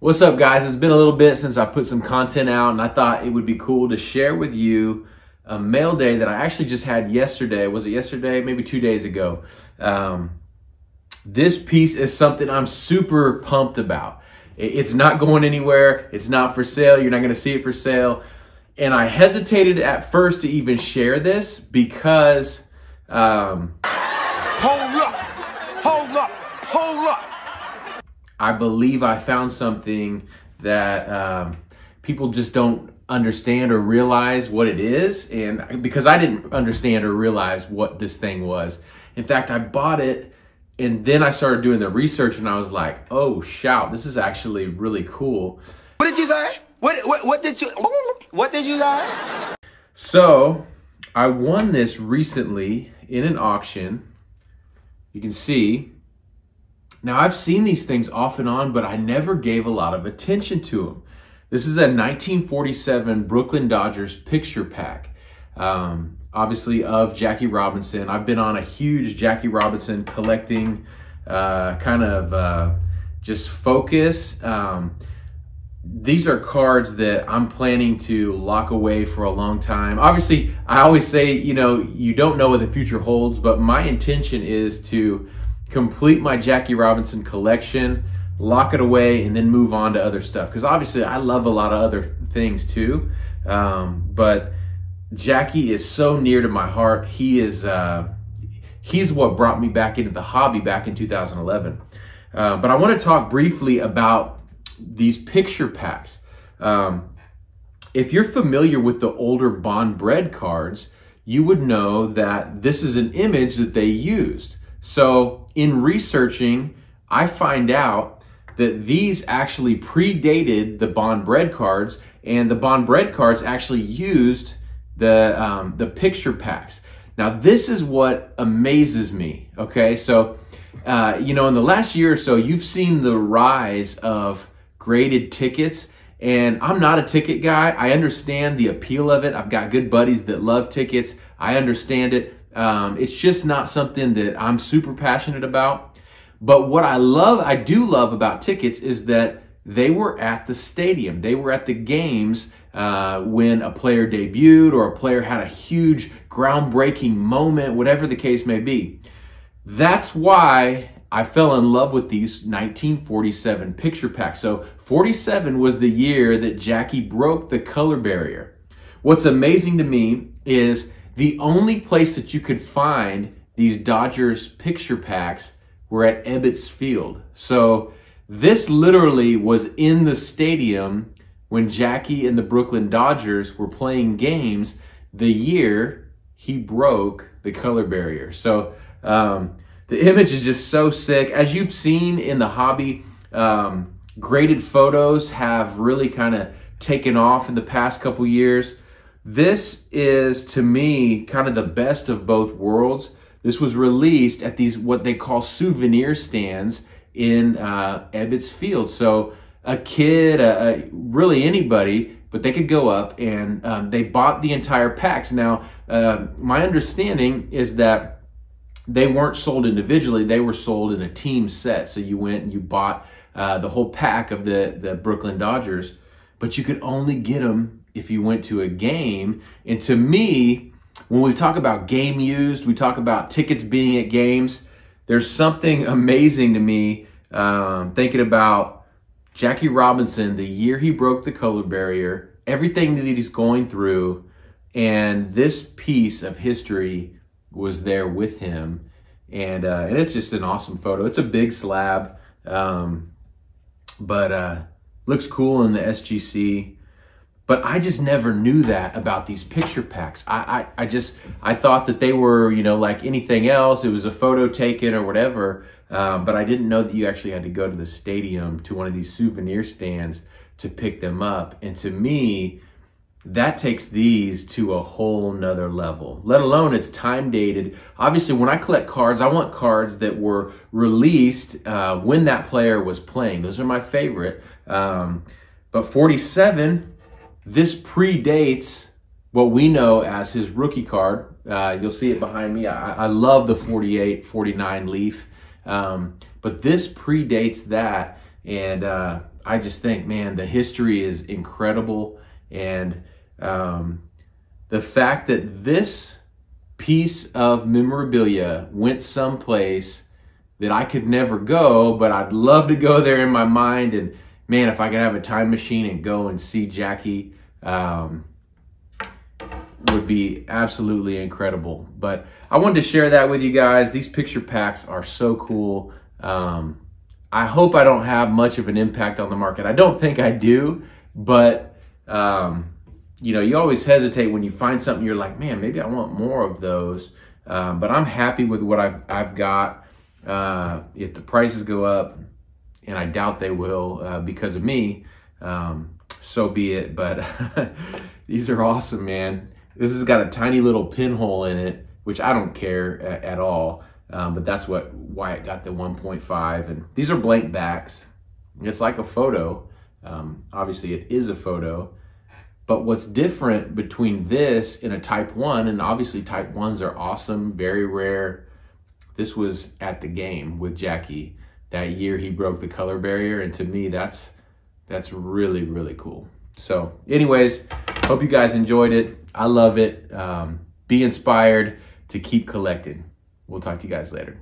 What's up, guys? It's been a little bit since I put some content out, and I thought it would be cool to share with you a mail day that I actually just had yesterday. Was it yesterday? Maybe two days ago. Um, this piece is something I'm super pumped about. It's not going anywhere. It's not for sale. You're not going to see it for sale. And I hesitated at first to even share this because. Um, hold up! Hold up! Hold up! I believe I found something that um, people just don't understand or realize what it is. And because I didn't understand or realize what this thing was. In fact, I bought it and then I started doing the research and I was like, oh, shout, this is actually really cool. What did you say? What, what, what did you, what did you say? So I won this recently in an auction. You can see now, I've seen these things off and on, but I never gave a lot of attention to them. This is a 1947 Brooklyn Dodgers picture pack, um, obviously of Jackie Robinson. I've been on a huge Jackie Robinson collecting uh, kind of uh, just focus. Um, these are cards that I'm planning to lock away for a long time. Obviously, I always say, you know, you don't know what the future holds, but my intention is to complete my Jackie Robinson collection, lock it away, and then move on to other stuff. Because obviously, I love a lot of other things too. Um, but Jackie is so near to my heart. He is uh, he's what brought me back into the hobby back in 2011. Uh, but I want to talk briefly about these picture packs. Um, if you're familiar with the older Bond Bread cards, you would know that this is an image that they used. So in researching, I find out that these actually predated the Bond bread cards, and the Bond bread cards actually used the um, the picture packs. Now this is what amazes me. Okay, so uh, you know in the last year or so, you've seen the rise of graded tickets. And I'm not a ticket guy. I understand the appeal of it. I've got good buddies that love tickets. I understand it. Um, it's just not something that I'm super passionate about. But what I love, I do love about tickets is that they were at the stadium. They were at the games uh, when a player debuted or a player had a huge groundbreaking moment, whatever the case may be. That's why I fell in love with these 1947 picture packs. So 47 was the year that Jackie broke the color barrier. What's amazing to me is the only place that you could find these Dodgers picture packs were at Ebbets Field. So this literally was in the stadium when Jackie and the Brooklyn Dodgers were playing games the year he broke the color barrier. So um, the image is just so sick. As you've seen in the hobby, um, graded photos have really kind of taken off in the past couple years. This is to me kind of the best of both worlds. This was released at these what they call souvenir stands in uh, Ebbets Field. So a kid, uh, really anybody, but they could go up and um, they bought the entire packs. Now, uh, my understanding is that they weren't sold individually; they were sold in a team set. So you went and you bought uh, the whole pack of the the Brooklyn Dodgers, but you could only get them if you went to a game. And to me, when we talk about game used, we talk about tickets being at games. There's something amazing to me um, thinking about Jackie Robinson, the year he broke the color barrier, everything that he's going through, and this piece of history was there with him. And, uh, and it's just an awesome photo. It's a big slab, um, but uh, looks cool in the SGC. But I just never knew that about these picture packs. I, I, I just, I thought that they were, you know, like anything else. It was a photo taken or whatever. Um, but I didn't know that you actually had to go to the stadium to one of these souvenir stands to pick them up. And to me, that takes these to a whole nother level, let alone it's time dated. Obviously, when I collect cards, I want cards that were released uh, when that player was playing. Those are my favorite. Um, but 47, this predates what we know as his rookie card. Uh, you'll see it behind me. I, I, love the 48, 49 leaf. Um, but this predates that. And uh, I just think, man, the history is incredible. And um, the fact that this piece of memorabilia went someplace that I could never go, but I'd love to go there in my mind. And man, if I could have a time machine and go and see Jackie, um, would be absolutely incredible. But I wanted to share that with you guys. These picture packs are so cool. Um, I hope I don't have much of an impact on the market. I don't think I do, but um, you know, you always hesitate when you find something you're like, man, maybe I want more of those. Um, but I'm happy with what I've, I've got. Uh, if the prices go up, and I doubt they will uh, because of me, um, so be it. But these are awesome, man. This has got a tiny little pinhole in it, which I don't care at, at all. Um, but that's what why it got the 1.5. And these are blank backs. It's like a photo. Um, obviously, it is a photo. But what's different between this and a Type 1, and obviously Type 1s are awesome, very rare. This was at the game with Jackie that year he broke the color barrier, and to me, that's that's really really cool. So, anyways, hope you guys enjoyed it. I love it. Um, be inspired to keep collecting. We'll talk to you guys later.